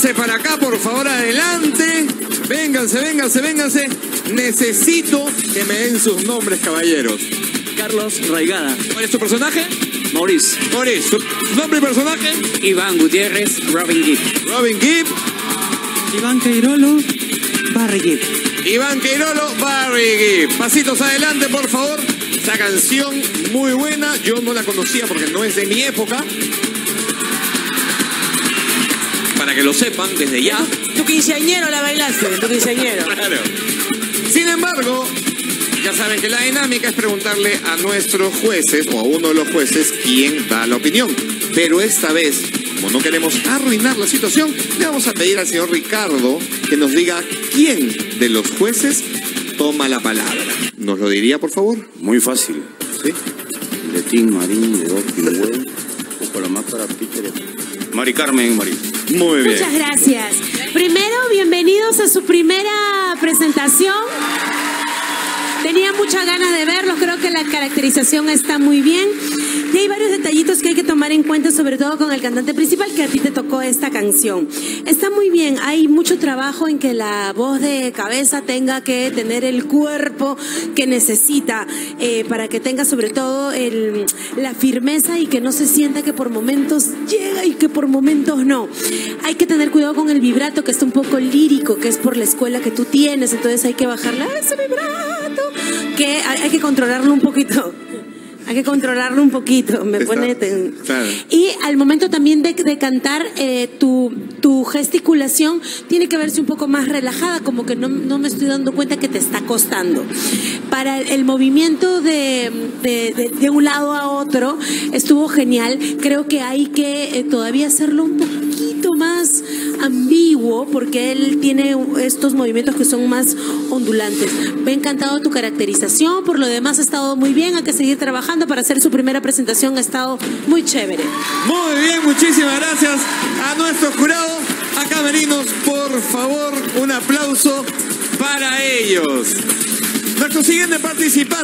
Vénganse para acá, por favor, adelante. Vénganse, vénganse, vénganse. Necesito que me den sus nombres, caballeros. Carlos Raigada. ¿Cuál es tu personaje? Maurice. Maurice. ¿Tu nombre y personaje? Iván Gutiérrez, Robin Gibb. Robin Gibb. Iván Cairolo, Barry Gibb. Iván Queirolo, Barry Gibb. Pasitos adelante, por favor. Esta canción muy buena. Yo no la conocía porque no es de mi época. Para que lo sepan desde ya. Tu quinceañero la bailaste, tu quinceañero. Claro. Sin embargo, ya saben que la dinámica es preguntarle a nuestros jueces o a uno de los jueces quién da la opinión. Pero esta vez, como no queremos arruinar la situación, le vamos a pedir al señor Ricardo que nos diga quién de los jueces toma la palabra. ¿Nos lo diría, por favor? Muy fácil. Sí. De Tim Marín, de Dos Pingüe, o la más para Peter. Mari Carmen, Mari. Muy bien. Muchas gracias. Primero, bienvenidos a su primera presentación. Tenía muchas ganas de verlos, creo que la caracterización está muy bien. Y hay varios detallitos que hay que tomar en cuenta, sobre todo con el cantante principal que a ti te tocó esta canción. Está muy bien, hay mucho trabajo en que la voz de cabeza tenga que tener el cuerpo que necesita eh, para que tenga sobre todo el- la firmeza y que no se sienta que por momentos llega y que por momentos no. Hay que tener cuidado con el vibrato que está un poco lírico, que es por la escuela que tú tienes, entonces hay que bajarle ese vibrato, que hay que controlarlo un poquito. Hay que controlarlo un poquito, me Está- pone... ten- claro. Y al momento también de, de cantar, eh, tu, tu gesticulación tiene que verse un poco más relajada, como que no, no me estoy dando cuenta que te está costando. Para el, el movimiento de, de, de- de un lado a otro estuvo genial. Creo que hay que eh, todavía hacerlo un poquito más ambiguo, porque él tiene estos movimientos que son más ondulantes. Me ha encantado tu caracterización, por lo demás ha estado muy bien, hay que seguir trabajando para hacer su primera presentación, ha estado muy chévere. Muy bien, muchísimas gracias a nuestro jurado. A Camerinos, por favor, un aplauso para ellos. Nuestro siguiente participante.